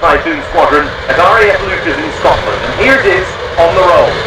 Typhoon Squadron at RAF Lucas in Scotland, and here it is on the roll.